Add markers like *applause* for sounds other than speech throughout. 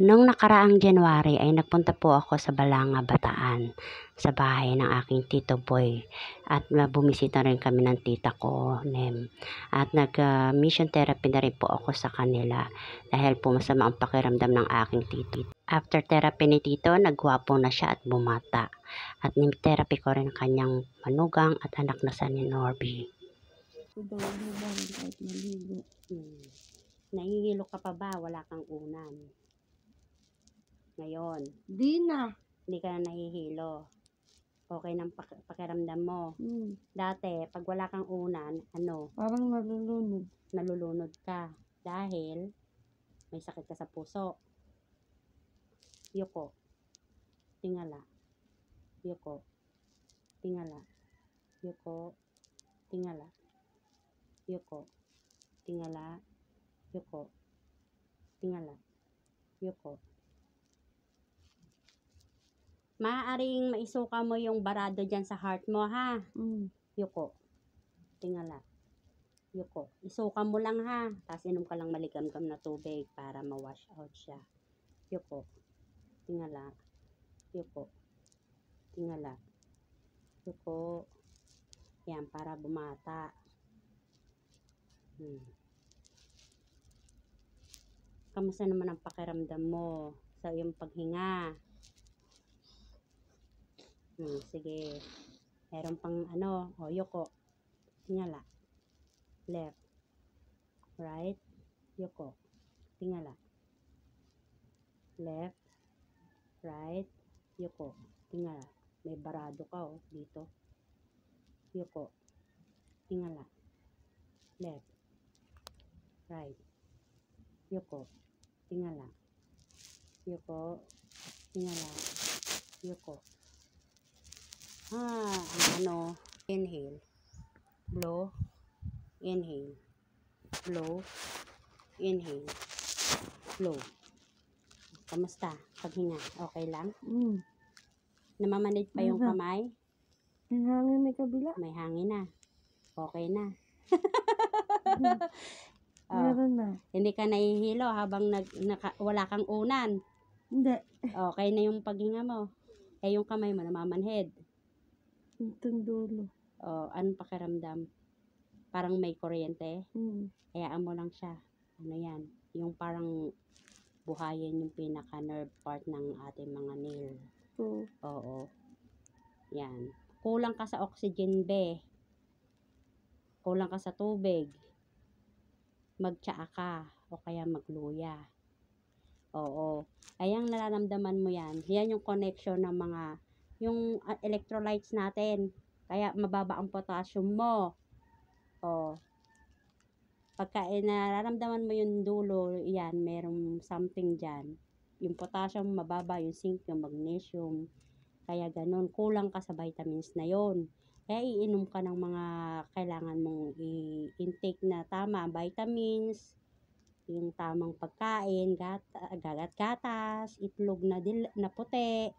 Noong nakaraang January ay nagpunta po ako sa Balanga, Bataan sa bahay ng aking tito boy at bumisita rin kami ng tita ko, Nem. At nag-mission therapy na rin po ako sa kanila dahil po masama ang pakiramdam ng aking tito. After therapy ni tito, nagwapo na siya at bumata. At ni-therapy ko rin ang kanyang manugang at anak na sa ni Norby. Hmm. Nahihilo ka pa ba? Wala kang unan. Ngayon, Di na. hindi ka na nahihilo. Okay ng pak- pakiramdam mo. Hmm. Dati, pag wala kang unan, ano, Parang nalulunod. nalulunod ka. Dahil, may sakit ka sa puso. Yuko. Tingala. Yuko. Tingala. Yuko. Tingala. Yuko. Tingala. Yuko. Tingala. Yuko. Maaaring maisuka mo yung barado dyan sa heart mo, ha? Hmm. Yuko. Tingala. Yuko. Isuka mo lang ha. Tapos inom ka lang maligamgam na tubig para ma-wash out siya. Yuko. Tingala. Yuko. Tingala. Yuko. Yan, para bumata. Hmm. Kamusta naman ang pakiramdam mo sa iyong paghinga? Hmm, sige. Meron pang ano, o yuko. Tingala. Left. Right. Yuko. Tingala. Left. Right. Yuko. Tingala. May barado ka oh, dito. Yuko. Tingala. Left. Right. Yuko. Tingala. Yuko. Tingala. Yuko. Ah, ano, inhale, blow, inhale, blow, inhale, blow. Kamusta? Paghinga, okay lang? Hmm. Namamanid pa yung Ano? kamay? Ang hangin may kabila. May hangin na. Okay na. *laughs* Oh, Meron na. hindi ka nahihilo habang nag, naka, wala kang unan. Hindi. Okay na yung paghinga mo. Eh, yung kamay mo namamanhid. Itong dulo. O, anong pakiramdam? Parang may kuryente. Hmm. Hayaan mo lang siya. Ano yan? Yung parang buhayin yung pinaka-nerve part ng ating mga nail. So, Oo. Yan. Kulang ka sa oxygen, be. Kulang ka sa tubig. Magtsaa ka o kaya magluya. Oo. Ayang nararamdaman mo yan. Yan yung connection ng mga yung uh, electrolytes natin. Kaya mababa ang potassium mo. O. Pagka eh, nararamdaman mo yung dulo, yan, merong something dyan. Yung potassium mababa, yung zinc, yung magnesium, kaya ganun, kulang ka sa vitamins na yon. Kaya iinom ka ng mga kailangan mong i-intake na tama, vitamins, yung tamang pagkain, gata, gagat gatas, itlog na, dil, na puti,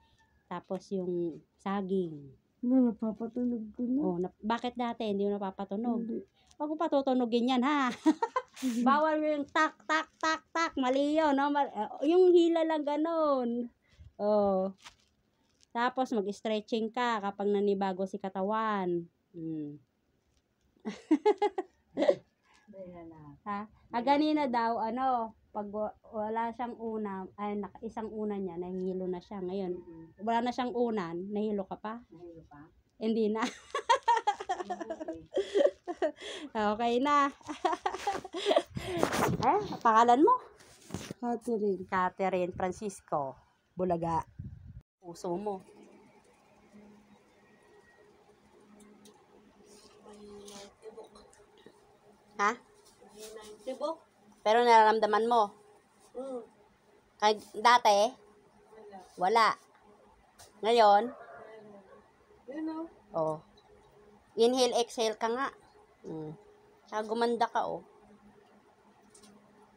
tapos yung saging. na napapatunog ko na. Oh, na, bakit dati hindi mo napapatunog? Hindi. Huwag mo patutunogin yan, ha? *laughs* Bawal yung tak, tak, tak, tak. Mali yun, no? Mal- eh, yung hila lang ganun. Oh. Tapos, mag-stretching ka kapag nanibago si katawan. Hmm. *laughs* ha? Ah, ganina daw, ano, pag wa- wala siyang una, ay, naka, isang una niya, nahihilo na siya. Ngayon, wala na siyang unan, nahilo ka pa? Nahilo pa? Hindi na. *laughs* okay na. *laughs* eh, pangalan mo? Catherine. Catherine Francisco Bulaga. Puso mo. Ha? Tibok? Pero nararamdaman mo? Hmm. Kahit dati? Wala. Ngayon? Yun o. Oh. Inhale, exhale ka nga. Mm. Tsaka gumanda ka, oh.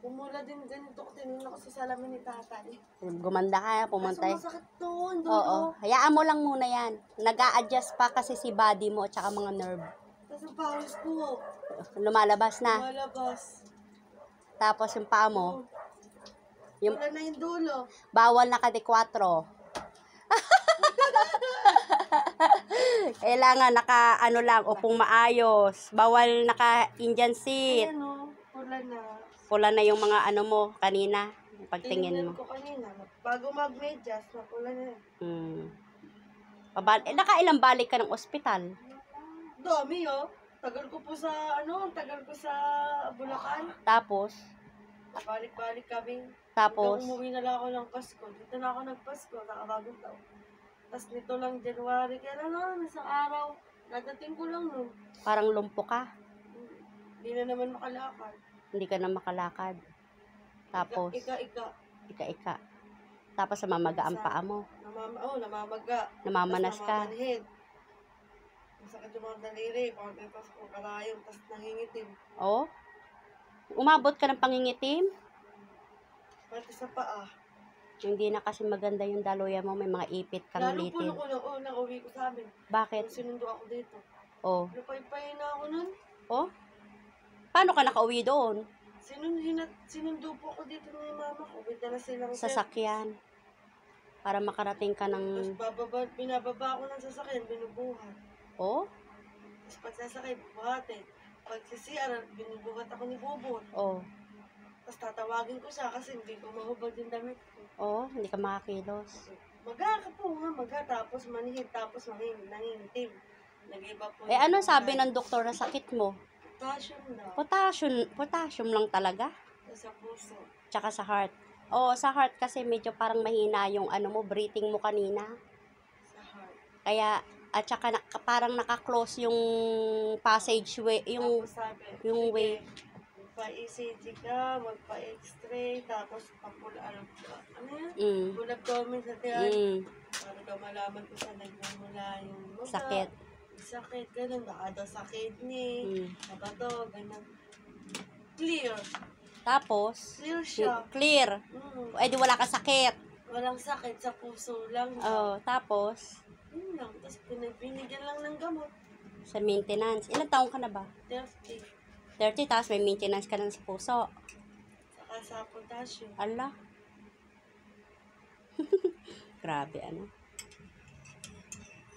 Pumula din ganito ko tinignan ko sa salamin ni tatay. Gumanda ka, pumunta. Kaso masakit dulo. Oo. Hayaan mo lang muna yan. nag adjust pa kasi si body mo at saka mga nerve. Tapos ang pawis ko, Lumalabas na. malabas. Tapos yung paa mo, Yung- Wala na yung dulo. Bawal na kade 4. *laughs* Kailangan naka ano lang, upong maayos. Bawal naka Indian seat. Ayan o, wala na. Pula na yung mga ano mo kanina. Pagtingin Tinignan mo. ko kanina. Bago mag-medyas, napula na yan. Hmm. Pabal eh, nakailang balik ka ng ospital. Dami oh. Tagal ko po sa, ano, tagal ko sa Bulacan. Tapos, Balik-balik kami. tapos, Hanggang umuwi na lang ako ng Pasko. Dito na ako nagpasko, nakabagong taon. Tapos nito lang January, kaya lang na, isang araw. Nadating ko lang nun. parang lumpo ka. Hindi na naman makalakad. Hindi ka na makalakad. Tapos, Ika, ika. ika-ika. Tapos, namamaga ang paa mo. Namama, oh, namamaga. Namamanas ka. namamanhid. Masakit yung mga daliri. Pagkakas ko karayong, tapos nangingitim. Oh? Umabot ka ng pangingitim? Pati sa paa. Hindi na kasi maganda yung daluyan mo. May mga ipit kang Lalo po litid. nung unang unang uwi ko sa amin. Bakit? Nung sinundo ako dito. Oh. Napaypay na ako nun. Oh? Paano ka nakauwi doon? Sinun, hinat, sinundo po ako dito ng mama ko. Na silang Sasakyan. Para makarating ka Tapos ng... bababa, binababa ako ng sasakyan, binubuhat. Oh? Tapos pag sasakay, buhatin. Pag si CR, binubuhat ako ni Bubot. Oh. Tapos tatawagin ko siya kasi hindi ko mahubad yung damit ko. Oh? Hindi ka makakilos. Maga ka po nga, maga. Tapos manihid, tapos mangin, nangingitim. Nag-iba po. Eh, ano sabi ng doktor na sakit mo? Potassium na. Potassium, potassium lang talaga. Sa puso. Tsaka sa heart. Oh, sa heart kasi medyo parang mahina yung ano mo, breathing mo kanina. Sa heart. Kaya, at saka na, parang naka-close yung passageway, yung, tapos sabi, yung sige, way. Magpa-ECG ka, magpa-x-ray, tapos papula, ano, ano yan? mm, Full abdomen sa tiyan. mm, Para daw malaman kung saan nagmumula yung muga. sakit. Sakit, ganun. Baka daw sa kidney. Mm. Sa bato, ganun. Clear. Tapos, Clear siya. clear. Mm. Eh di wala ka sakit. Walang sakit sa puso lang. Oh, tapos, Yun lang. Tapos pinabinigyan lang ng gamot. sa maintenance. Ilang taong ka na ba? 30. 30, tapos may maintenance ka na sa puso. Saka sa potassium. Ala. *laughs* Grabe, ano.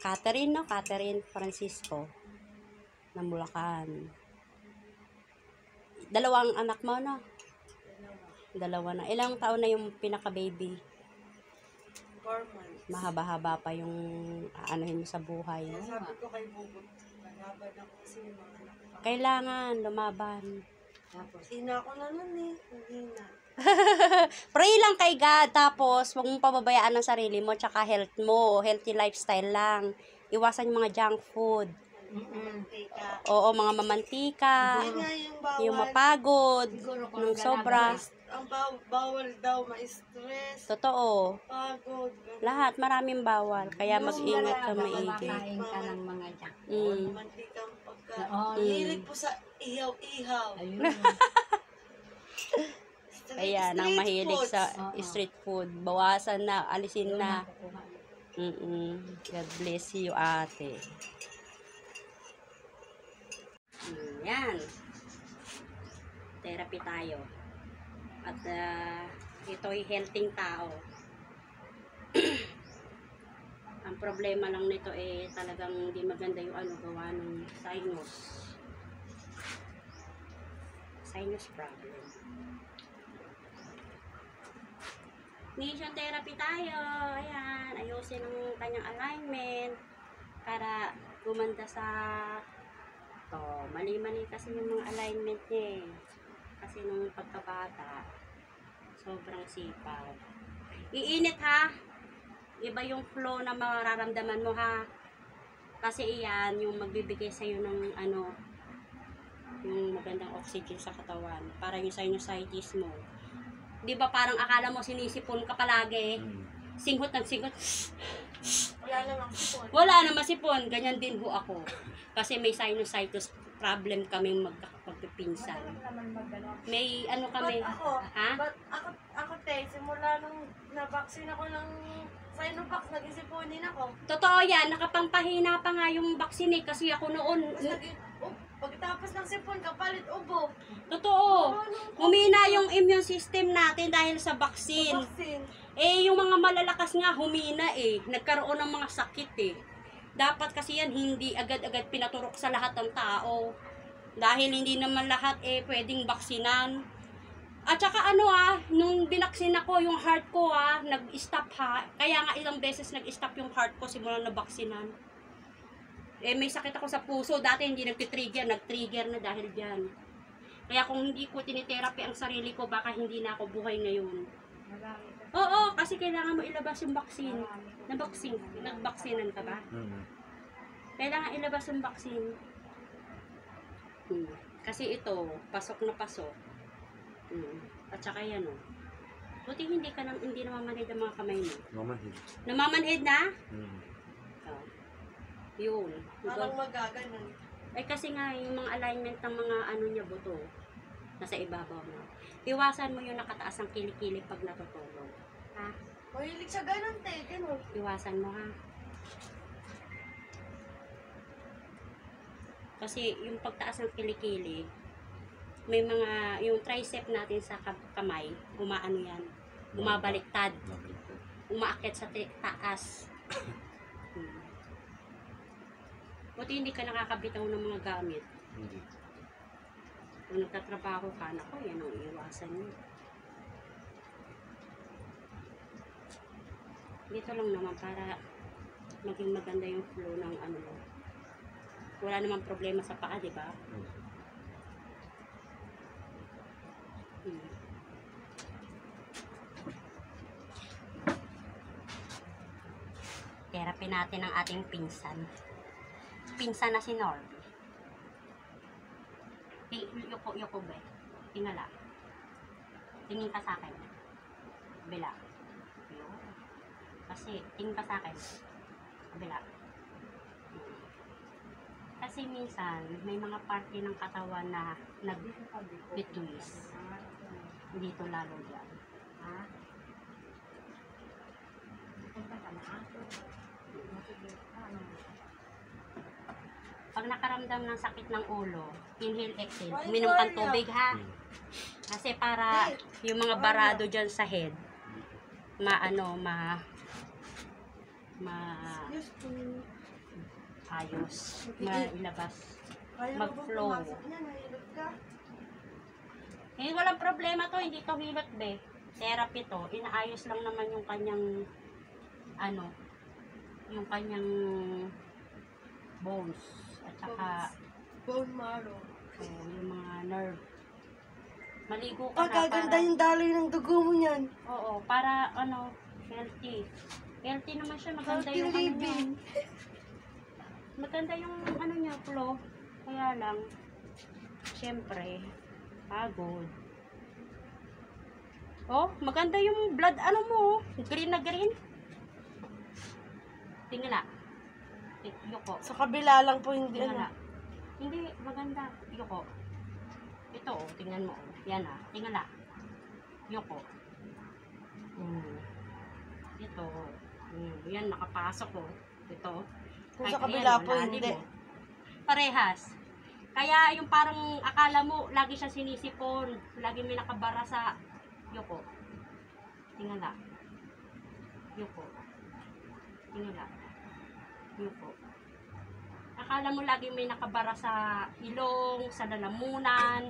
Catherine, no? Catherine Francisco. Ng Bulacan. Dalawang anak mo, no? Dalawa. Dalawa na. Ilang taon na yung pinaka-baby? Four months. Mahaba-haba pa yung aanohin mo sa buhay. Kaya sabi ko kay Bubot, malaban ako kasi yung mga anak ko. Kailangan lumaban. Tapos, hina ko na nun eh. Hina. *laughs* Pray lang kay God, tapos huwag mong pababayaan ang sarili mo, tsaka health mo, healthy lifestyle lang. Iwasan yung mga junk food. Mantika. Oo, mga mamantika, nga yung bawal. yung mapagod, ng sobra. Ang baw- bawal daw, ma-stress, Totoo. pagod. ganun. Lahat, maraming bawal. Kaya mag-ingat ka maigi. Kumakain ka ng mga junk. Mm. Mantikang pagka. Oo. Hilig po sa ihaw-ihaw. Ayun. *laughs* Kaya nang mahilig foods. sa Oo. street food, bawasan na, alisin na. Mm-mm. God bless you, ate. Mm, Yan. Therapy tayo. At uh, ito'y healthy tao. *clears throat* Ang problema lang nito eh talagang hindi maganda yung ano gawa ng sinus. Sinus problem. Nation therapy tayo. Ayan. Ayusin ang kanyang alignment para gumanda sa to. Mali-mali kasi yung mga alignment niya. Kasi nung pagkabata, sobrang sipag. Iinit ha. Iba yung flow na mararamdaman mo ha. Kasi iyan yung magbibigay sa'yo ng ano, yung magandang oxygen sa katawan. Para yung sinusitis mo. Di ba parang akala mo sinisipon ka palagi? Singhot ng singhot. Wala namang sipon. Wala naman sipon. Ganyan din ho ako. Kasi may sinusitis problem kami magkakapagpipinsan. May ano kami. Ba't ako? Ha? Ba't ako, ako te, simula nung na-vaccine ako ng Sinovac, nag-isipunin ako. Totoo yan. Nakapampahina pa nga yung vaccine eh. Kasi ako noon, Tapos nag- oh, ng sipon, kapalit ubo. Totoo. Ano? Humina yung immune system natin dahil sa vaccine. Vaccine. Eh, yung mga malalakas nga humina eh. Nagkaroon ng mga sakit eh. Dapat kasi yan hindi agad-agad pinaturok sa lahat ng tao. Dahil hindi naman lahat eh pwedeng baksinan. At saka ano ah, nung binaksin ako, yung heart ko ah, nag-stop ha. Kaya nga ilang beses nag-stop yung heart ko simula na baksinan. Eh, may sakit ako sa puso. Dati hindi nagtitrigger, nag-trigger na dahil dyan. Kaya kung hindi ko tinitherapy ang sarili ko, baka hindi na ako buhay ngayon. Oo, kasi kailangan mo ilabas yung vaccine. Na-vaccine. Nag-vaksinan ka ba? Mm. Kailangan ilabas yung vaccine. Hmm. Kasi ito, pasok na pasok. Hmm. At saka yan o. Buti hindi ka nang, hindi namamanhid ang mga kamay mo. Mamahid. Namamanhid na? Mm. Oh. Yun. Parang magaganon. Ay kasi nga, yung mga alignment ng mga ano niya buto, nasa ibabaw na. Iwasan mo yung nakataas ang kilikili pag natutulog. Ha? Mahilig siya ganon, te. Ganon. Iwasan mo ha. Kasi yung pagtaas ng kilikili, may mga, yung tricep natin sa ka- kamay, umaano yan, bumabaliktad, Mabaliktad. umaakit sa taas. Hmm. Buti hindi ka nakakabitaw ng mga gamit. Hindi. Kung nagtatrabaho ka, naku, yan ang iwasan mo. Dito lang naman para maging maganda yung flow ng ano. Wala namang problema sa paa, di ba? Mm. Hmm. Therapy natin ang ating pinsan. Pinsan na si Norby. Yuko, yuko be. Tingala. Tingin ka sa akin. Kabila. Kasi, tingin ka sa akin. Kabila. Kasi minsan, may mga parte ng katawan na nag-betwist. Dito lalo dyan. Ha? Pag nakaramdam ng sakit ng ulo, inhale, exhale. Uminom kang tubig ha. Mm. Kasi para yung mga barado dyan sa head, maano, ma, ma, Yes, to. ayos, mailabas. Mag-flow. Eh, walang problema to, hindi to hilot be. Therapy to, inaayos lang naman yung kanyang, ano, yung kanyang bones. At saka, Bone marrow. oh, yung mga nerve. Maligo ka na Pagkaganda para, yung daloy ng dugo mo niyan. oo, para, ano, healthy. Healthy naman siya, maganda Healthy yung ano niya. living. Maganda yung ano niya, flow. Kaya lang, syempre, pagod. Oh, maganda yung blood, ano mo, oh. green na green. Tingala. Ti- Yuko. Sa kabila lang po hindi Tingala. ano. Hindi, maganda. Yuko. Ito, oh, tingnan mo. oh. Yan ah, tingala. Yuko. Hmm. Ito. Hmm. Yan, nakapasok oh. Ito. Kung Ay, sa ayan, kabila oh, po lalim, hindi. oh. Parehas. Kaya yung parang akala mo, lagi siya sinisipon. Lagi may nakabara sa yuko. Tingala. Yuko. Tingala. Yuko. Akala mo lagi may nakabara sa ilong, sa lalamunan,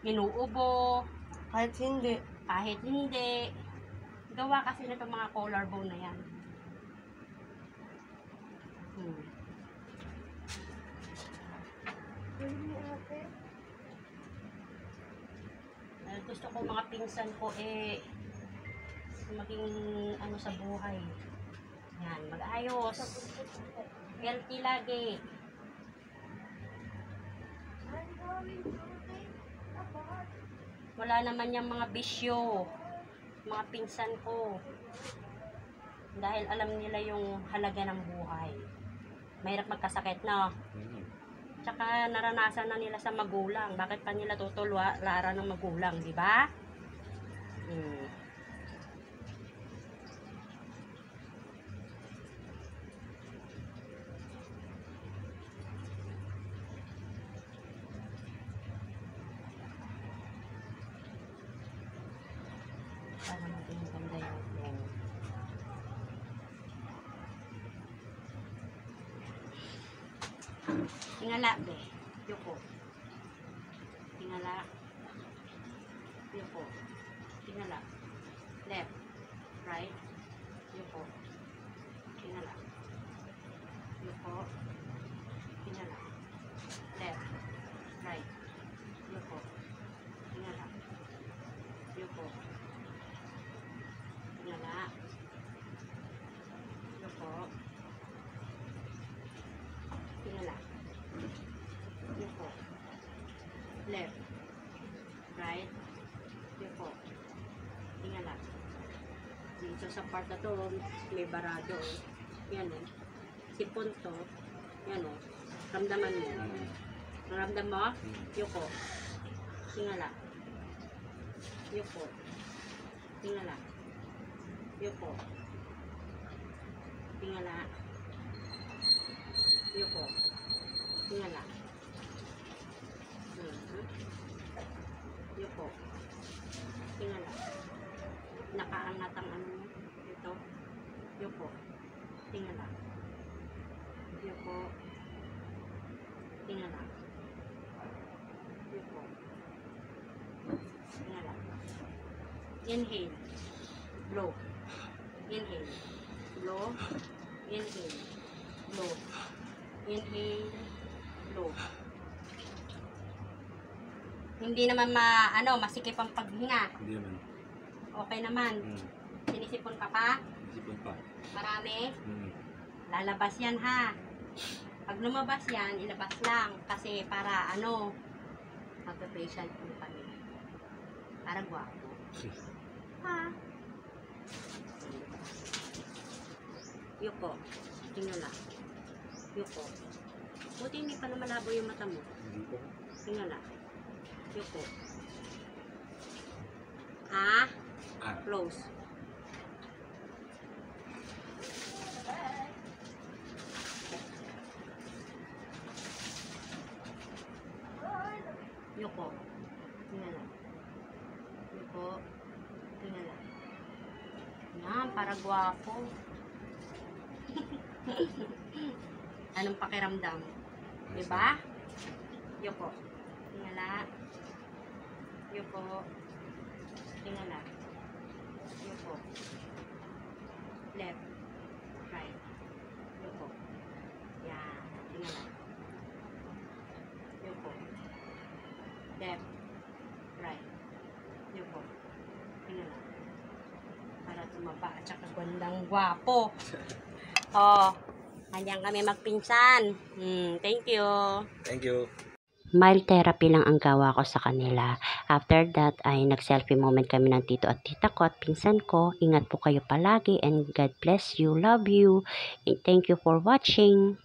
minuubo, Kahit hindi. kahit hindi. Gawa kasi na itong mga collarbone na yan. Hmm. Eh, gusto ko mga pinsan ko eh maging ano sa buhay. Yan, mag-ayos. Healthy lagi. Wala naman yung mga bisyo. Mga pinsan ko. Dahil alam nila yung halaga ng buhay mahirap magkasakit, no? Mm-hmm. Tsaka naranasan na nila sa magulang. Bakit pa nila tutularan ng magulang, di ba? Mm. Para maging maganda yun. Tingala, be. Yuko. Tingala. Yuko. Tingala. Left. Right. Yuko. Tingala. Yuko. Tingala. Left. Right. Yuko. Tingala. Yuko. Tingala. Yuko. Tingala. Yuko. Left. Right. Yuko. Tingala. Dito sa part na to, may barado. oh. Yan eh. Sipon to. Yan o. Ramdaman mo. Ramdam mo? Yuko. Tingala. Yuko. Tingala. Yuko. Tingala. Yuko. Tingala. Mhm. Yuko. Tingala. Nakaangat ang ano mo. Ito. Yuko. Tingala. Yuko. Tingala. Yuko. Tingala. Inhale. Blow. Inhale. Blow. Inhale. Blow. Inhale. Blow. Hindi naman ma, ano, masikip ang paghinga. Hindi naman. Okay naman. Hmm. Sinisipon ka pa? Isipon pa. Marami? Hmm. Lalabas yan ha. Pag lumabas yan, ilabas lang. Kasi para ano, magpa-facial po kami. Para gwapo. *laughs* Ha? Yuko. Tingnan lang. Yuko. Buti hindi pa na malabo yung mata mo. Hindi pa. Tingnan lang. Yuko. Ah, Ah. close. Yuko. Tingnan lang. Yuko. Tingnan lang. Yan, para gwapo. *laughs* Anong pakiramdam? Diba? Yuko. Tingala. Yuko. Tingala. Yuko. Left. Right. Yuko. Yan. Tingala. Yuko. Left. Right. Yuko. Tingala. Para gandang gwapo. Oh, kanyang kami magpinsan. Hmm, thank you. Thank you. mild therapy lang ang gawa ko sa kanila. After that ay nag-selfie moment kami ng tito at tita ko at pinsan ko. Ingat po kayo palagi and God bless you. Love you. And thank you for watching.